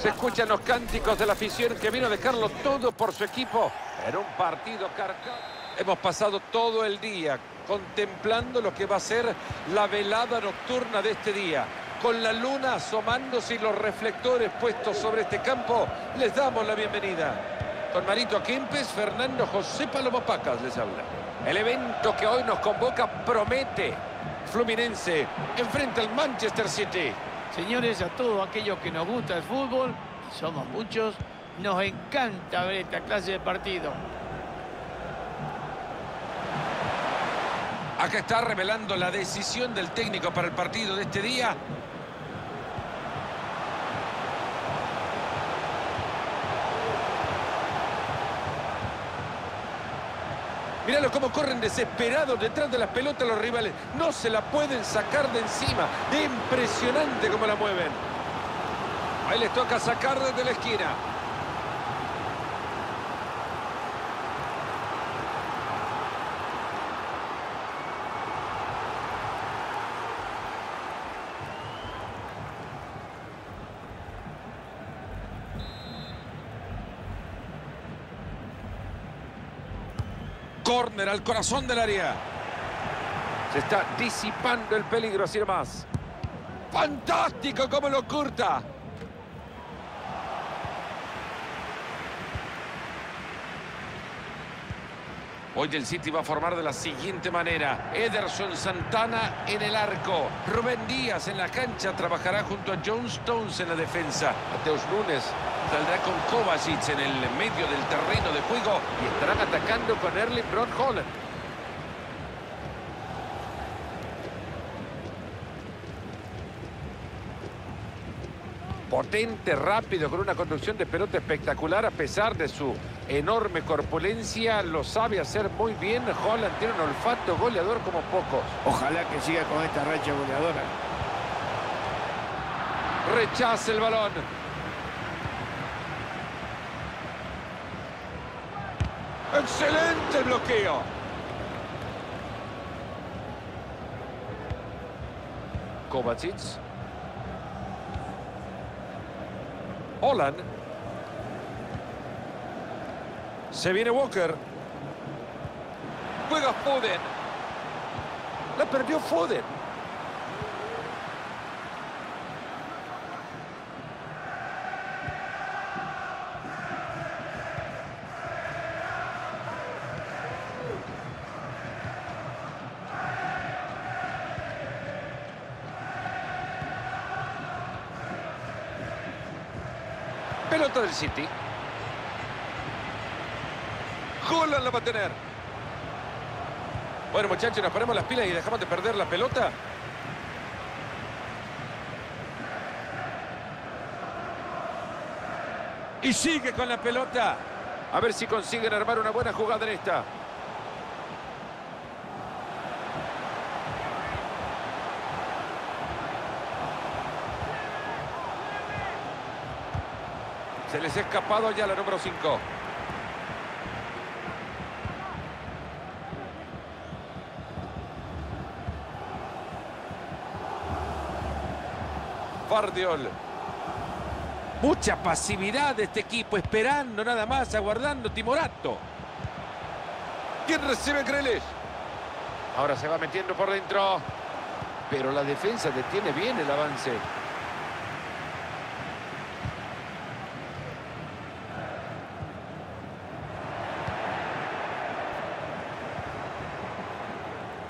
Se escuchan los cánticos de la afición que vino a dejarlo todo por su equipo en un partido cargado. Hemos pasado todo el día contemplando lo que va a ser la velada nocturna de este día. Con la luna asomándose y los reflectores puestos sobre este campo, les damos la bienvenida. Con Marito Kempes, Fernando José Palomo Pacas les habla. El evento que hoy nos convoca promete. Fluminense enfrenta al Manchester City. Señores, a todos aquellos que nos gusta el fútbol, y somos muchos, nos encanta ver esta clase de partido. Acá está revelando la decisión del técnico para el partido de este día. Míralo cómo corren desesperados detrás de las pelotas los rivales. No se la pueden sacar de encima. Impresionante cómo la mueven. Ahí les toca sacar desde la esquina. Córner al corazón del área. Se está disipando el peligro, así más. ¡Fantástico cómo lo curta! Hoy el City va a formar de la siguiente manera. Ederson Santana en el arco. Rubén Díaz en la cancha trabajará junto a John Stones en la defensa. Mateus Nunes saldrá con Kovacic en el medio del terreno de juego y estarán atacando con Erling Brown Holland. Potente, rápido, con una conducción de pelota espectacular a pesar de su enorme corpulencia. Lo sabe hacer muy bien. Holland tiene un olfato goleador como pocos. Ojalá que siga con esta racha goleadora. Rechaza el balón. ¡Excelente bloqueo! Kovacic. Holland. Se viene Walker. Juega Foden. La perdió Foden. Del City. Holland la va a tener. Bueno, muchachos, nos ponemos las pilas y dejamos de perder la pelota. Y sigue con la pelota. A ver si consiguen armar una buena jugada en esta. Se les ha escapado ya la número 5. Fardiol. Mucha pasividad de este equipo, esperando nada más, aguardando Timorato. ¿Quién recibe Greles? Ahora se va metiendo por dentro. Pero la defensa detiene bien el avance.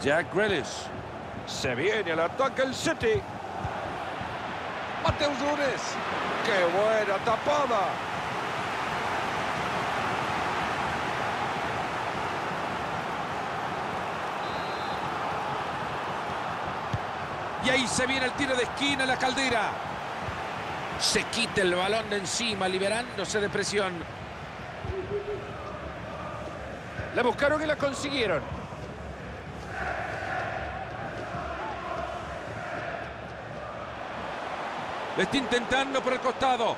Jack Grealish. Se viene al ataque el City. Mateus Nunes. ¡Qué buena tapada! Y ahí se viene el tiro de esquina, la caldera. Se quita el balón de encima, liberándose de presión. La buscaron y la consiguieron. Está intentando por el costado.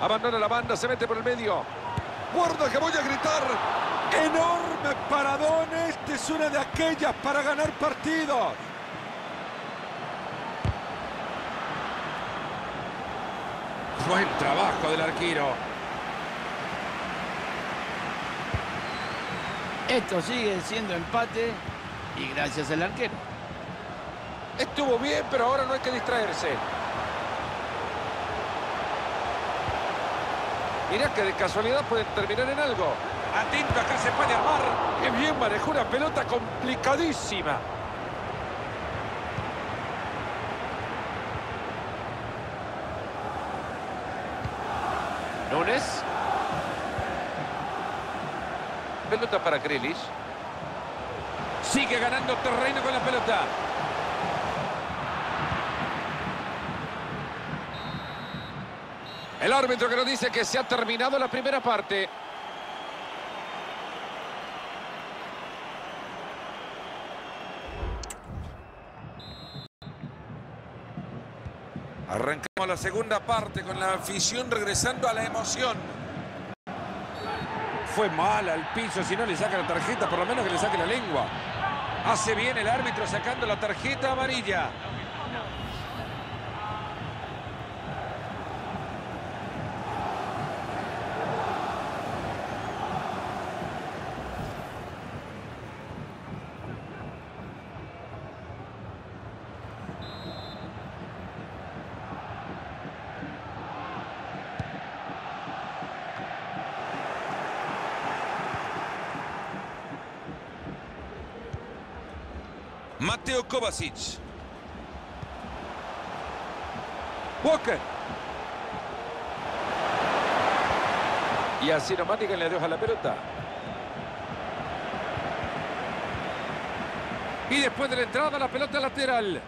Abandona la banda, se mete por el medio. Guarda que voy a gritar. Enorme paradón. Este es una de aquellas para ganar partidos. Buen trabajo del arquero. Estos siguen siendo empate y gracias al arquero. Estuvo bien, pero ahora no hay que distraerse. Mirá que de casualidad pueden terminar en algo. Atento, acá se puede armar. Qué bien manejó una pelota complicadísima. Nunes. Pelota para Grealish. Sigue ganando terreno con la pelota. El árbitro que nos dice que se ha terminado la primera parte. Arrancamos la segunda parte con la afición regresando a la emoción. Fue mal al piso, si no le saca la tarjeta, por lo menos que le saque la lengua. Hace bien el árbitro sacando la tarjeta amarilla. Mateo Kovacic. Walker. Y así nomás le deja la pelota. Y después de la entrada, la pelota lateral.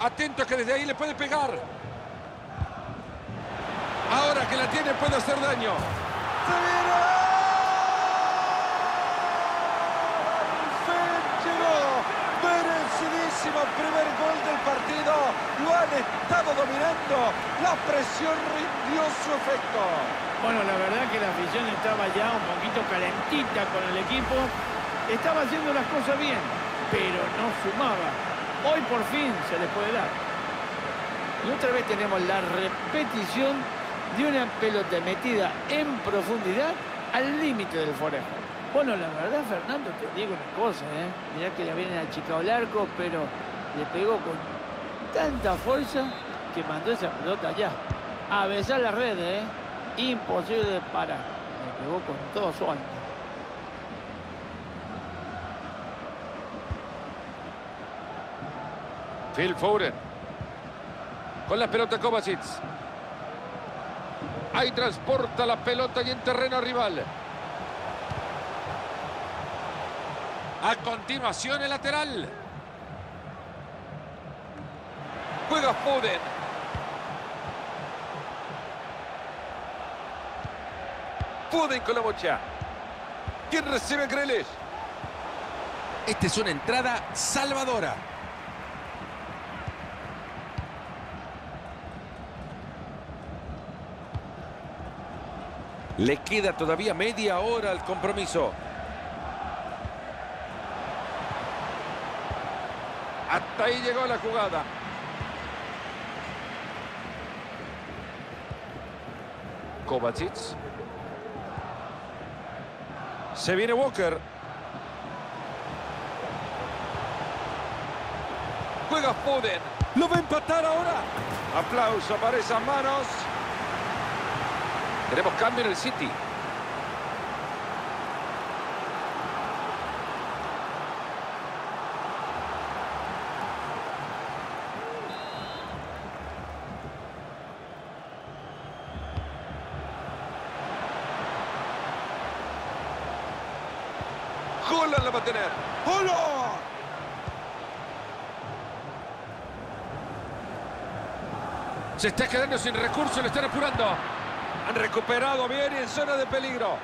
Atento que desde ahí le puede pegar. Ahora que la tiene puede hacer daño. Merecidísimo primer gol del partido. Lo han estado dominando. La presión rindió su efecto. Bueno, la verdad que la afición estaba ya un poquito calentita con el equipo. Estaba haciendo las cosas bien, pero no sumaba. Hoy por fin se le puede dar. Y otra vez tenemos la repetición de una pelota metida en profundidad al límite del forejo. Bueno, la verdad, Fernando, te digo una cosa, ¿eh? Mirá que le viene achicado el arco, pero le pegó con tanta fuerza que mandó esa pelota allá. A besar la red, ¿eh? Imposible de parar. Le pegó con todo su alma. Phil Foden. Con la pelota Kovacic. Ahí transporta la pelota y en terreno rival. A continuación el lateral. Juega Foden. Foden con la bocha. ¿Quién recibe Greles? Esta es una entrada salvadora. Le queda todavía media hora al compromiso. Hasta ahí llegó la jugada. Kovacic. Se viene Walker. Juega Foden. Lo va a empatar ahora. Aplauso para esas manos. Tenemos cambio en el City. Holland la va a tener. ¡Holland! Se está quedando sin recursos, le están apurando. Han recuperado bien y en zona de peligro.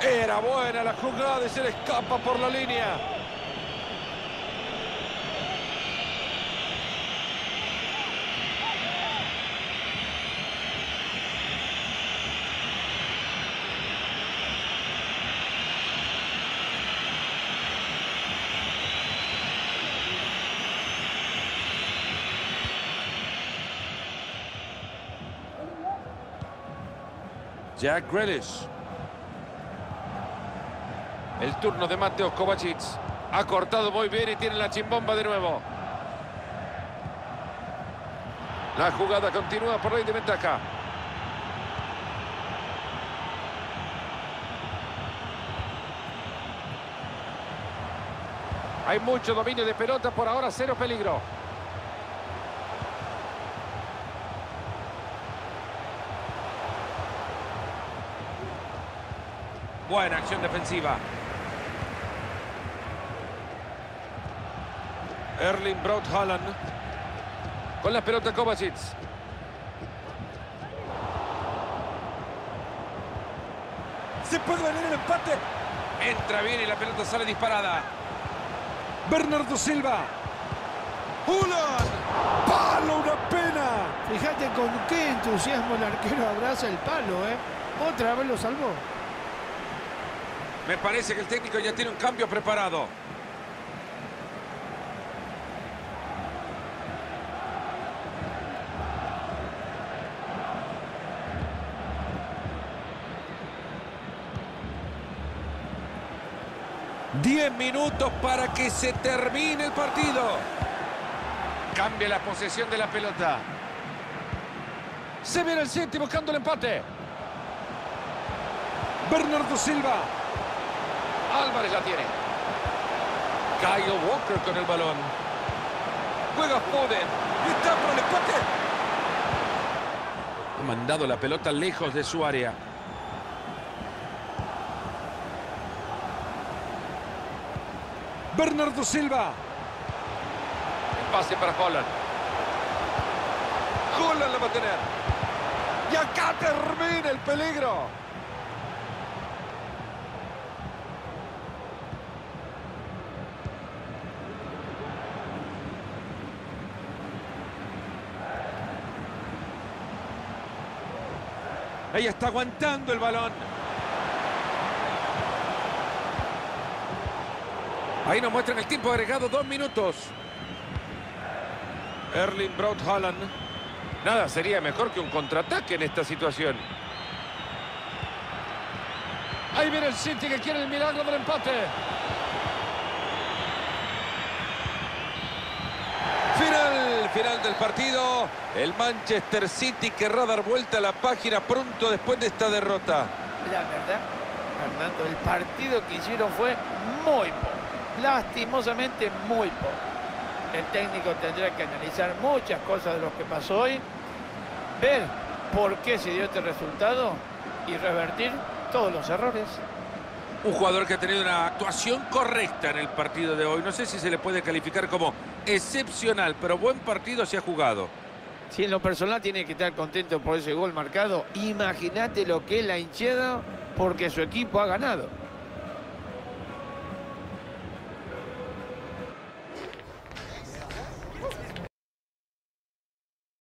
Era buena la jugada y se le escapa por la línea. Jack Grealish. El turno de Mateo Kovacic. Ha cortado muy bien y tiene la chimbomba de nuevo. La jugada continúa por ahí de ventaja. Hay mucho dominio de pelota, por ahora cero peligro. Buena acción defensiva. Erling Braut Haaland. Con la pelota Kovacic. Se puede venir el empate. Entra bien y la pelota sale disparada. Bernardo Silva. ¡Hulan! ¡Palo! ¡Una pena! Fíjate con qué entusiasmo el arquero abraza el palo, ¿eh? Otra vez lo salvó. Me parece que el técnico ya tiene un cambio preparado. Diez minutos para que se termine el partido. Cambia la posesión de la pelota. Se viene el City buscando el empate. Bernardo Silva. Álvarez la tiene. Kyle Walker con el balón. Juega Foden. Está por el empate. Ha mandado la pelota lejos de su área. Bernardo Silva. El pase para Holland. Holland la va a tener. Y acá termina el peligro. Ella está aguantando el balón. Ahí nos muestran el tiempo agregado, dos minutos. Erling Braut. Nada sería mejor que un contraataque en esta situación. Ahí viene el City que quiere el milagro del empate. Final, final del partido. El Manchester City querrá dar vuelta a la página pronto después de esta derrota. La verdad, Fernando, el partido que hicieron fue muy poco. Lastimosamente muy poco. El técnico tendrá que analizar muchas cosas de lo que pasó hoy, ver por qué se dio este resultado y revertir todos los errores. Un jugador que ha tenido una actuación correcta en el partido de hoy. No sé si se le puede calificar como excepcional, pero buen partido se ha jugado. Si en lo personal tiene que estar contento por ese gol marcado, imagínate lo que es la hinchada porque su equipo ha ganado.